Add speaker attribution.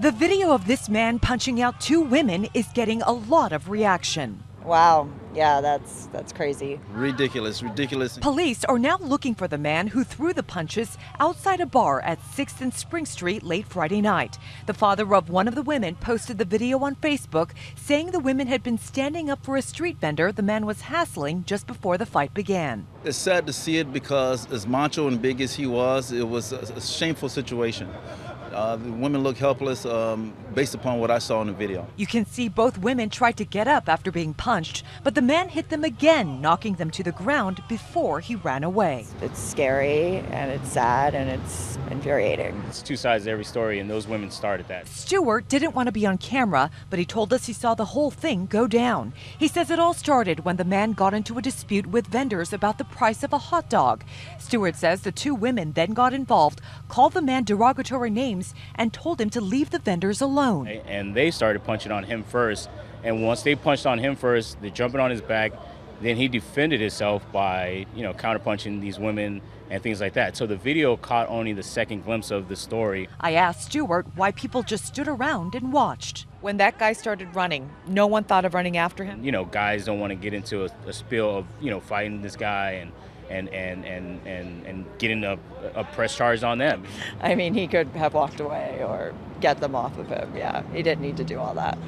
Speaker 1: The video of this man punching out two women is getting a lot of reaction.
Speaker 2: Wow. Yeah, that's that's crazy.
Speaker 3: Ridiculous, ridiculous.
Speaker 1: Police are now looking for the man who threw the punches outside a bar at 6th and Spring Street late Friday night. The father of one of the women posted the video on Facebook saying the women had been standing up for a street vendor the man was hassling just before the fight began.
Speaker 3: It's sad to see it because as macho and big as he was, it was a, a shameful situation. Uh, the women look helpless um, based upon what I saw in the video.
Speaker 1: You can see both women tried to get up after being punched, but the man hit them again, knocking them to the ground before he ran away.
Speaker 2: It's scary and it's sad and it's infuriating.
Speaker 4: It's two sides to every story, and those women started that.
Speaker 1: Stewart didn't want to be on camera, but he told us he saw the whole thing go down. He says it all started when the man got into a dispute with vendors about the price of a hot dog. Stewart says the two women then got involved, called the man derogatory names, and told him to leave the vendors alone.
Speaker 4: And they started punching on him first. And once they punched on him first, they're jumping on his back. Then he defended himself by, you know, counterpunching these women and things like that. So the video caught only the second glimpse of the story.
Speaker 1: I asked Stewart why people just stood around and watched.
Speaker 2: When that guy started running, no one thought of running after him.
Speaker 4: You know, guys don't want to get into a, a spill of, you know, fighting this guy and and and and and, and getting a, a press charge on them.
Speaker 2: I mean, he could have walked away or get them off of him. Yeah, he didn't need to do all that.